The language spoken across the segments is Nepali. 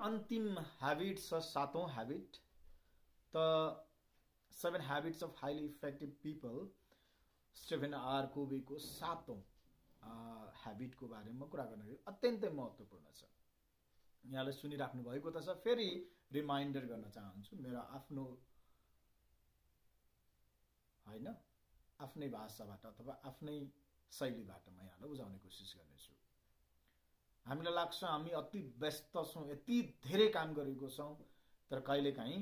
अन्तिम ह्याबिट छ सातौँ ह्याबिट त seven habits of highly effective people Stephen R कोबेको सातौँ ह्याबिटको बारेमा कुरा गर्दाखेरि अत्यन्तै महत्त्वपूर्ण छ। यहाँले सुनिराख्नु भएको त छ। फेरि रिमाइन्डर गर्न चाहन्छु मेरो आफ्नो होइन आफ्नै भाषाबाट अथवा आफ्नै शैलीबाट म यहाँलाई बुझाउने कोसिस गर्नेछु। हामीलाई लाग्छ हामी अति व्यस्त छौँ यति धेरै काम गरेको छौँ तर कहिलेकाहीँ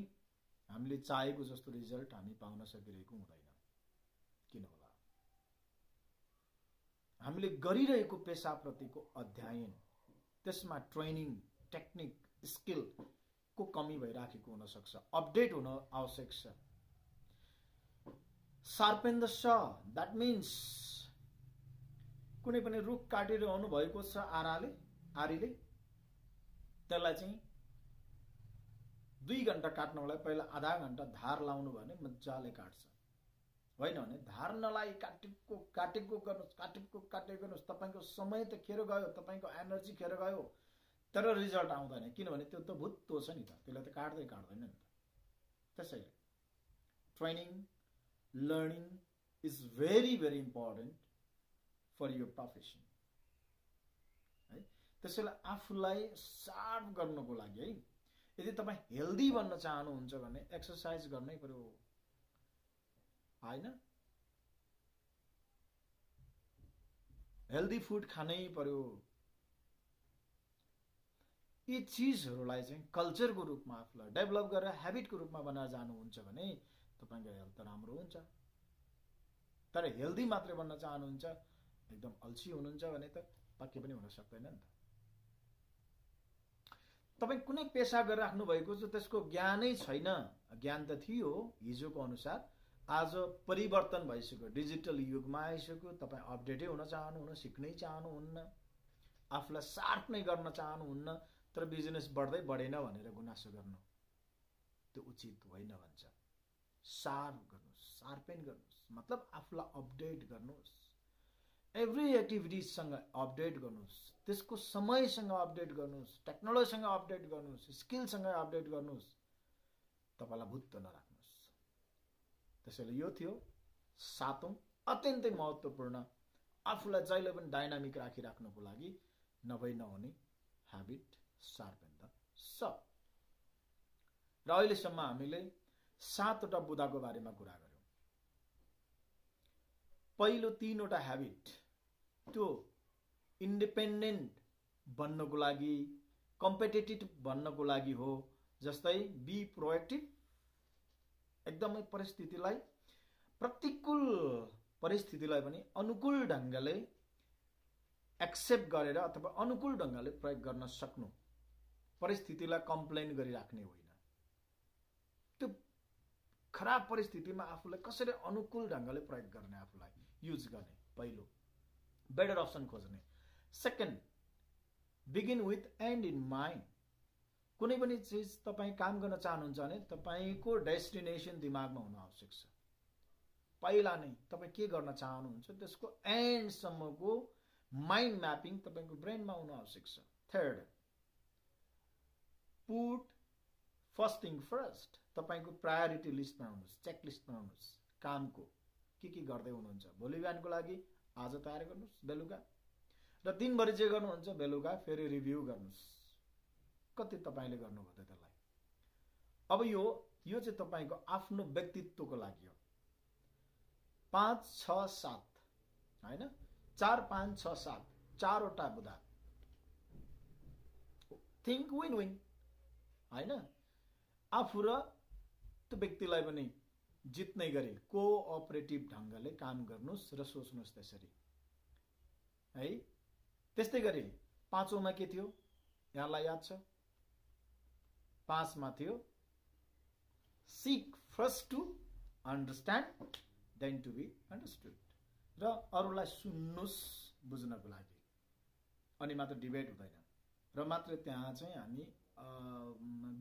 हामीले चाहेको जस्तो रिजल्ट हामी पाउन सकिरहेको हुँदैन। किन होला? हामीले गरिरहेको पेसाप्रतिको अध्ययन त्यसमा ट्रेनिङ टेक्निक स्किलको कमी भइराखेको हुनसक्छ। अपडेट हुन आवश्यक छ। Sharpen the saw that means कुनै पनि रुख काटिरहनु भएको छ आराले? आरीले त्यसलाई चाहिँ दुई घन्टा काट्नलाई पहिला आधा घन्टा धार लाउनु भने मजाले काट्छ। होइन भने धार नलाई काटेको काटेको गर्नुहोस् काटेको काटेको गर्नुहोस्। तपाईँको समय त खेर गयो तपाईँको एनर्जी खेर गयो तर रिजल्ट आउँदैन। किनभने त्यो त भुत्तो छ नि त। त्यसलाई त काट्दै काट्दैन नि त। त्यसैले training learning is very very important for your profession त्यसैले आफूलाई सार्प गर्नको लागि है। यदि तपाईँ हेल्दी बन्न चाहनुहुन्छ भने एक्सर्साइज गर्नै पर्यो। होइन? हेल्दी फुड खानै पर्यो। यी चिजहरूलाई चाहिँ कल्चरको रूपमा आफूलाई डेभलप गरेर हेबिटको रूपमा बनाएर जानुहुन्छ भने तपाईँको हेल्थ राम्रो हुन्छ। तर हेल्दी मात्रै बन्न चाहनुहुन्छ एकदम अल्छी हुनुहुन्छ भने त पक्कै पनि हुन सक्दैन नि त। तपाईँ कुनै पेसा गरिराख्नु भएको छ त्यसको ज्ञानै छैन। ज्ञान त थियो हिजोको अनुसार आज परिवर्तन भइसक्यो। डिजिटल युगमा आइसक्यो। तपाईँ अपडेटै हुन चाहनुहुन्न सिक्नै चाहनुहुन्न आफूलाई सार्प नै गर्न चाहनुहुन्न तर बिजनेस बढ्दै बढेन भनेर गुनासो गर्नु। त्यो उचित होइन भन्छ। सार्प गर्नुहोस् सार्पेन गर्नुहोस्। मतलब आफूलाई अपडेट गर्नुहोस्। एभ्री एक्टिभिटिजसँग अपडेट गर्नुहोस् त्यसको समयसँग अपडेट गर्नुहोस् टेक्नोलोजीसँग अपडेट गर्नुहोस् स्किलसँग अपडेट गर्नुहोस् तपाईँलाई भुत्त नराख्नुहोस् त्यसैले यो थियो सातौँ अत्यन्तै महत्त्वपूर्ण आफूलाई जहिले पनि डाइनामिक राखिराख्नुको लागि नभई नहुने ह्याबिट सार्प एन्ड द स र अहिलेसम्म हामीले सातवटा बुदाको बारेमा कुरा गर्यौँ पहिलो तिनवटा ह्याबिट त्यो इन्डिपेन्डेन्ट बन्नको लागि कम्पिटेटिभ बन्नको लागि हो जस्तै बी प्रोएक्टिभ एकदमै परिस्थितिलाई प्रतिकूल परिस्थितिलाई पनि अनुकूल ढङ्गले एक्सेप्ट गरेर अथवा अनुकूल ढङ्गले प्रयोग गर्न सक्नु परिस्थितिलाई कम्प्लेन गरिराख्ने होइन। त्यो खराब परिस्थितिमा आफूलाई कसरी अनुकूल ढङ्गले प्रयोग गर्ने आफूलाई युज गर्ने पहिलो। बेटर अप्सन खोज्ने। Second begin with end in mind कुनै पनि चिज तपाईँ काम गर्न चाहनुहुन्छ भने तपाईँको डेस्टिनेसन दिमागमा हुन आवश्यक छ। पहिला नै तपाईँ के गर्न चाहनुहुन्छ त्यसको एन्डसम्मको माइन्ड म्यापिङ तपाईँको ब्रेनमा हुनु आवश्यक छ। Third put first thing first तपाईँको प्रायोरिटी लिस्ट बनाउनुहोस् चेक लिस्ट बनाउनुहोस् कामको के के गर्दै हुनुहुन्छ भोलि बिहानको लागि आज तयार गर्नुहोस् बेलुका। र दिनभरि जे गर्नुहुन्छ बेलुका फेरि रिभ्यू गर्नुहोस्। कति तपाईँले गर्नुभयो त्यसलाई? अब यो यो चाहिँ तपाईँको आफ्नो व्यक्तित्वको लागि हो। पाँच छ सात होइन? चार पाँच छ सात चारवटा बुधा। थिङ्क विन विन होइन? आफू र त्यो व्यक्तिलाई पनि जित्ने गरी कोअपरेटिभ ढङ्गले काम गर्नुहोस् र सोच्नुहोस् त्यसरी। है? त्यस्तै गरी पाँचौँमा के थियो? यहाँलाई याद छ? पाँचमा थियो seek first to understand then to be understood र अरूलाई सुन्नुहोस् बुझ्नको लागि। अनि मात्र डिबेट हुँदैन। र मात्र त्यहाँ चाहिँ हामी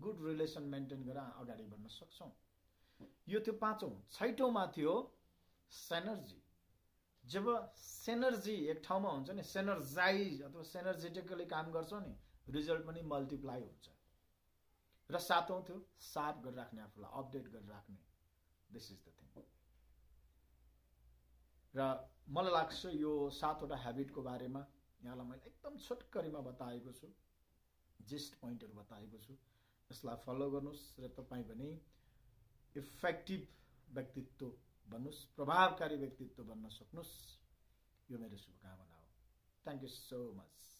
गुड रिलेसन मेन्टेन गरेर अगाडि बढ्न सक्छौँ। यो थियो पाँचौँ। छैटौँमा थियो सेनर्जी। जब सेनर्जी एक ठाउँमा हुन्छ नि सेनर्जाइज अथवा सेनर्जेटिकली काम गर्छौँ नि रिजल्ट पनि मल्टिप्लाई हुन्छ। र सातौँ थियो सार्प गरेर राख्ने आफूलाई अपडेट गरेर राख्ने दिस इज द थिङ र मलाई लाग्छ यो सातवटा हेबिटको बारेमा यहाँलाई मैले एकदम छोटकरीमा बताएको छु। जेस्ट पोइन्टहरू बताएको छु। यसलाई फलो गर्नुहोस्। र तपाईँ पनि इफेक्टिभ व्यक्तित्व बन्नुहोस् प्रभावकारी व्यक्तित्व बन्न सक्नुहोस् यो मेरो शुभकामना हो। Thank you so much